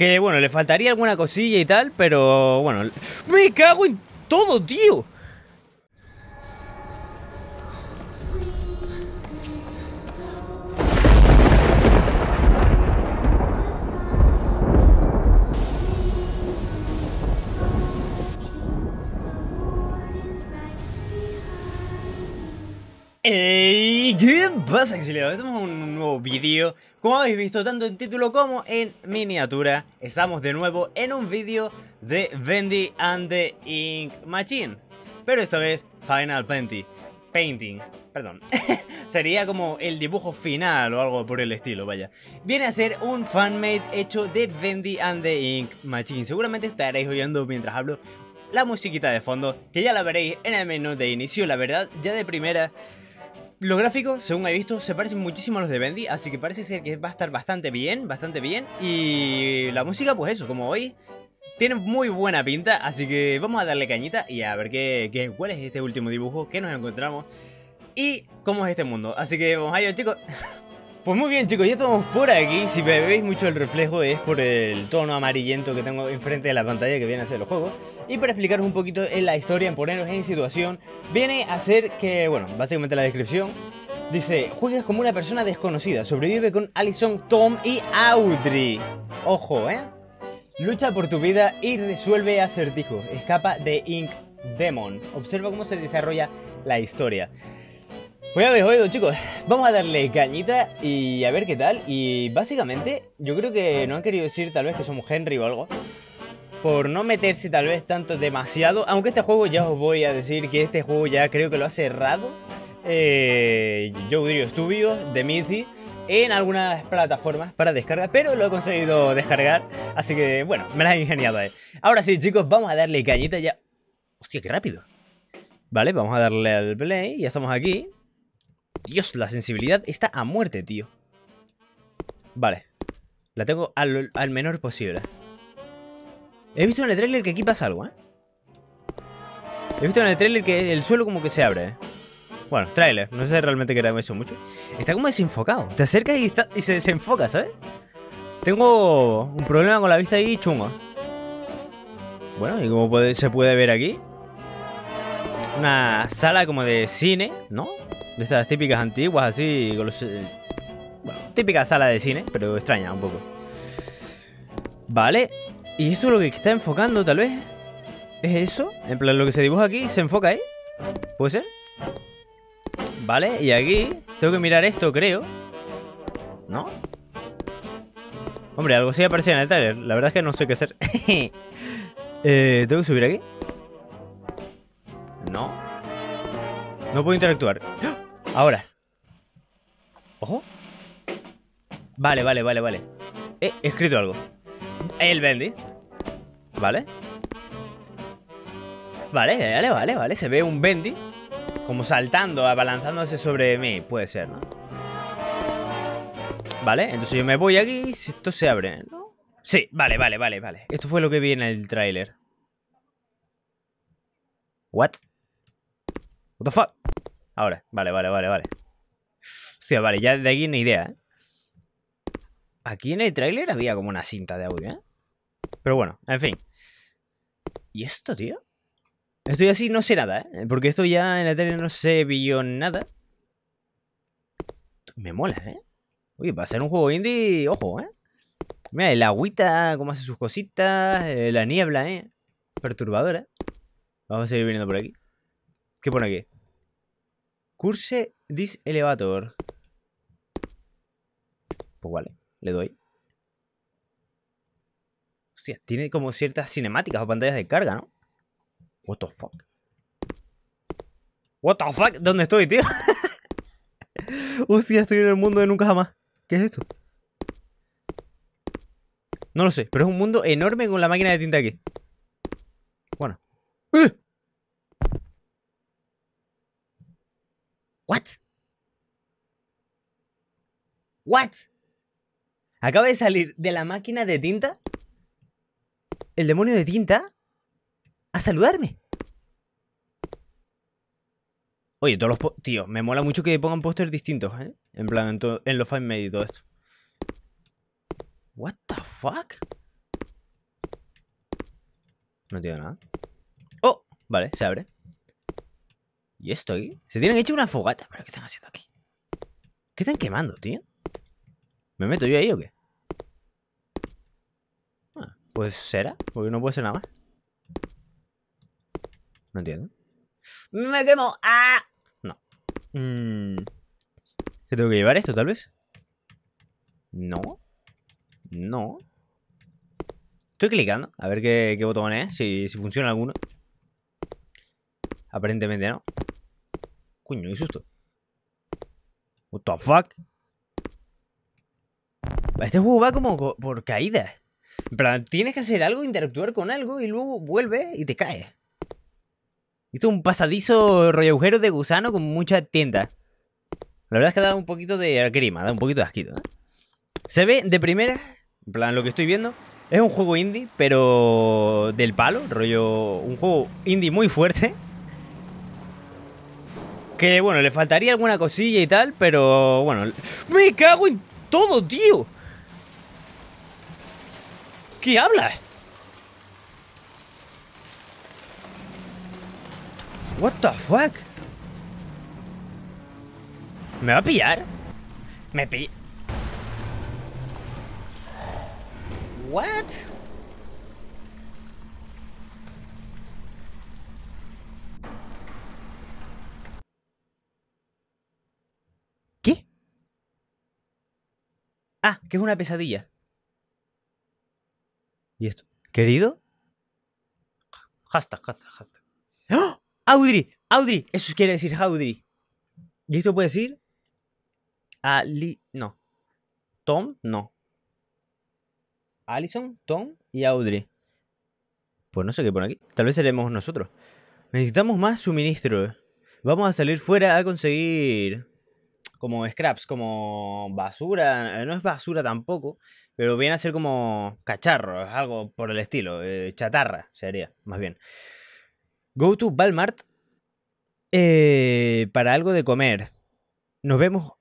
Que bueno, le faltaría alguna cosilla y tal, pero bueno. ¡Me cago en todo, tío! ¡Ey! ¿Qué pasa, exiliados? Estamos en un nuevo vídeo. Como habéis visto, tanto en título como en miniatura, estamos de nuevo en un vídeo de Bendy and the Ink Machine. Pero esta vez, Final Painting. Painting. Perdón. Sería como el dibujo final o algo por el estilo, vaya. Viene a ser un fanmade hecho de Bendy and the Ink Machine. Seguramente estaréis oyendo mientras hablo la musiquita de fondo, que ya la veréis en el menú de inicio, la verdad, ya de primera los gráficos, según he visto, se parecen muchísimo a los de Bendy, así que parece ser que va a estar bastante bien, bastante bien. Y la música, pues eso, como veis, tiene muy buena pinta, así que vamos a darle cañita y a ver qué, qué, cuál es este último dibujo, qué nos encontramos y cómo es este mundo. Así que vamos a ello, chicos. Pues muy bien chicos, ya estamos por aquí, si veis mucho el reflejo es por el tono amarillento que tengo enfrente de la pantalla que viene a ser el juego. Y para explicaros un poquito en la historia, en poneros en situación, viene a ser que, bueno, básicamente la descripción Dice, juegas como una persona desconocida, sobrevive con Allison, Tom y Audrey Ojo, ¿eh? Lucha por tu vida y resuelve acertijos, escapa de Ink Demon Observa cómo se desarrolla la historia pues ya habéis oído chicos, vamos a darle cañita y a ver qué tal Y básicamente yo creo que no han querido decir tal vez que somos Henry o algo Por no meterse tal vez tanto demasiado Aunque este juego ya os voy a decir que este juego ya creo que lo ha cerrado eh, Joe Studios de Mizi en algunas plataformas para descargar, pero lo he conseguido descargar, así que bueno, me la he ingeniado ahí. Ahora sí, chicos, vamos a darle cañita ya. Hostia, qué rápido. Vale, vamos a darle al play, ya estamos aquí. Dios, la sensibilidad está a muerte, tío. Vale. La tengo al, menor posible. He visto en el trailer que aquí pasa algo, ¿eh? He visto en el trailer que el suelo como que se abre, ¿eh? Bueno, trailer. No sé realmente qué era eso mucho. Está como desenfocado. Te acercas y se desenfoca, ¿sabes? Tengo un problema con la vista ahí chungo. Bueno, y como se puede ver aquí. Una sala como de cine, ¿no? De estas típicas antiguas, así. Con los, eh, bueno, típica sala de cine, pero extraña un poco. Vale. ¿Y esto es lo que está enfocando, tal vez? ¿Es eso? En plan, lo que se dibuja aquí, ¿se enfoca ahí? ¿Puede ser? Vale, y aquí tengo que mirar esto, creo. ¿No? Hombre, algo sí aparecía en el trailer. La verdad es que no sé qué hacer. eh, ¿Tengo que subir aquí? No. No puedo interactuar. ¡Ah! Ahora. Ojo. Vale, vale, vale, vale. He escrito algo. El Bendy. Vale. Vale, vale, vale, vale. Se ve un Bendy. Como saltando, abalanzándose sobre mí. Puede ser, ¿no? Vale, entonces yo me voy aquí y esto se abre, ¿no? Sí, vale, vale, vale, vale. Esto fue lo que vi en el tráiler. What? What the fuck? Ahora, vale, vale, vale, vale. Hostia, vale, ya de aquí ni idea, ¿eh? Aquí en el tráiler había como una cinta de audio, ¿eh? Pero bueno, en fin. ¿Y esto, tío? Estoy así, no sé nada, ¿eh? Porque esto ya en el tráiler no se vio nada. Me mola, ¿eh? Oye, para ser un juego indie, ojo, ¿eh? Mira, el agüita, cómo hace sus cositas, eh, la niebla, ¿eh? Perturbadora. Vamos a seguir viniendo por aquí. ¿Qué pone aquí? Curse this elevator. Pues vale, le doy. Hostia, tiene como ciertas cinemáticas o pantallas de carga, ¿no? What the fuck? What the fuck? ¿Dónde estoy, tío? Hostia, estoy en el mundo de nunca jamás. ¿Qué es esto? No lo sé, pero es un mundo enorme con la máquina de tinta aquí. Bueno. ¡Eh! ¿What? ¿What? Acaba de salir de la máquina de tinta el demonio de tinta a saludarme. Oye, todos los... Tío, me mola mucho que pongan pósters distintos, ¿eh? En plan, en, los fanmade y todo esto. What the fuck? No entiendo nada. ¡Oh! Vale, se abre. ¿Y esto aquí? Se tienen hecho una fogata. ¿Pero qué están haciendo aquí? ¿Qué están quemando, tío? ¿Me meto yo ahí o qué? Ah, pues será, porque no puede ser nada más. No entiendo. ¡Me quemo! ¡Ah! No. Mm. ¿Qué tengo que llevar esto, tal vez? No. No. Estoy clicando, a ver qué, qué botón es, si, si funciona alguno. Aparentemente no. Coño, qué susto. What the fuck? Este juego va como por caídas. En plan, tienes que hacer algo, interactuar con algo y luego vuelve y te cae. Esto es un pasadizo rollo agujero de gusano con mucha tienda. La verdad es que da un poquito de grima, da un poquito de asquito. ¿eh? Se ve de primera, en plan, lo que estoy viendo, es un juego indie, pero del palo, rollo, un juego indie muy fuerte. Que bueno, le faltaría alguna cosilla y tal, pero bueno, me cago en todo, tío. ¿Qué habla? What the fuck? ¿Me va a pillar? Me pilla. What? ¿Qué? Ah, que es una pesadilla. ¿Y esto? ¿Querido? Hashtag, hashtag, hashtag. ¡Oh! ¡Audrey! ¡Audrey! Eso quiere decir Audrey. ¿Y esto puede decir? Ali... No. Tom, no. Allison, Tom y Audrey. Pues no sé qué pone aquí. Tal vez seremos nosotros. Necesitamos más suministro. Vamos a salir fuera a conseguir como scraps, como basura. Eh, no es basura tampoco, pero viene a ser como cacharro, algo por el estilo. Eh, chatarra sería, más bien. Go to Walmart eh, para algo de comer. Nos vemos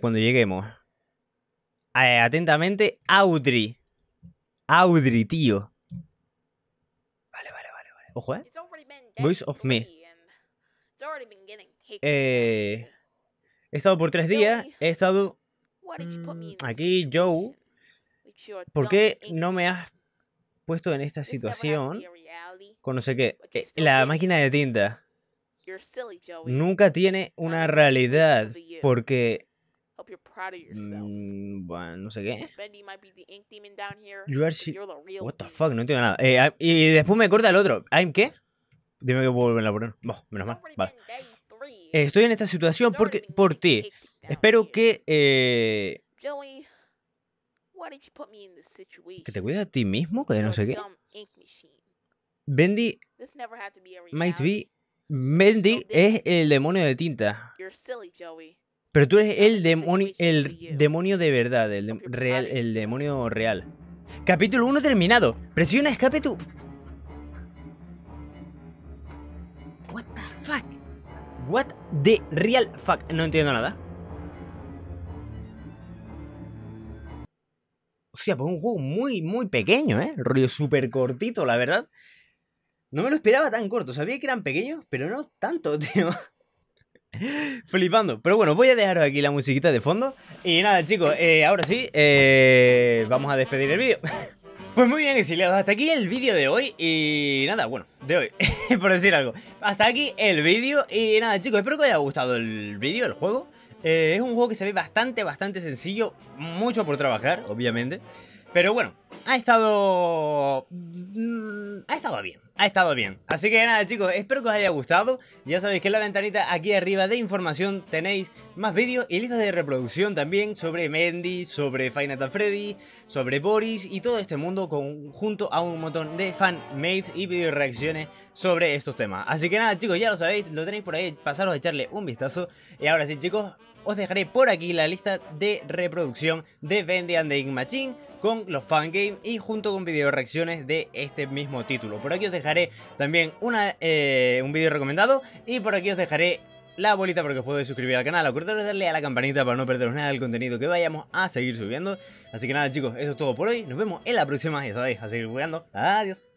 cuando lleguemos. atentamente, Audrey. Audrey, tío. Vale, vale, vale, vale. Ojo, ¿eh? Voice of Me. Eh, he estado por tres días. He estado... Mm, aquí, Joe. ¿Por qué no me has puesto en esta situación? Con no sé qué. Eh, la máquina de tinta. Nunca tiene una realidad. Porque Mm, bueno, no sé qué. What the fuck, no entiendo nada. Eh, ah, y después me corta el otro. ¿I'm qué? Dime que puedo volver a poner. Oh, menos mal. Vale. Estoy en esta situación porque por ti. Espero que. Eh, que te cuides a ti mismo, que no sé qué. Bendy might be. Bendy es el demonio de tinta. Pero tú eres el demonio, el demonio de verdad, el, real, el demonio real. Capítulo 1 terminado. Presiona escape tú. What the real fuck? No entiendo nada. Hostia, pues un juego muy, muy pequeño, ¿eh? Rollo súper cortito, la verdad. No me lo esperaba tan corto. Sabía que eran pequeños, pero no tanto, tío. Flipando. Pero bueno, voy a dejaros aquí la musiquita de fondo. Y nada, chicos, eh, ahora sí, eh, vamos a despedir el vídeo. Pues muy bien, exiliados, hasta aquí el vídeo de hoy Y nada, bueno, de hoy, por decir algo. Hasta aquí el vídeo Y nada, chicos, espero que os haya gustado el vídeo, el juego. Eh, Es un juego que se ve bastante, bastante sencillo Mucho por trabajar, obviamente. Pero bueno, ha estado... Mm, ha estado bien, ha estado bien. Así que nada chicos, espero que os haya gustado. Ya sabéis que en la ventanita aquí arriba de información tenéis más vídeos y listas de reproducción también sobre Mendy, sobre Final Freddy, sobre Boris y todo este mundo junto a un montón de fanmates y video reacciones sobre estos temas. Así que nada chicos, ya lo sabéis, lo tenéis por ahí, pasaros a echarle un vistazo. Y ahora sí chicos, os dejaré por aquí la lista de reproducción de Bendy and the Machine con los fangames y junto con video reacciones de este mismo título. Por aquí os dejaré también una, eh, un vídeo recomendado y por aquí os dejaré la bolita para que os podáis suscribir al canal, acordaros de darle a la campanita para no perderos nada del contenido que vayamos a seguir subiendo. Así que nada chicos, eso es todo por hoy, nos vemos en la próxima, ya sabéis, a seguir jugando, adiós.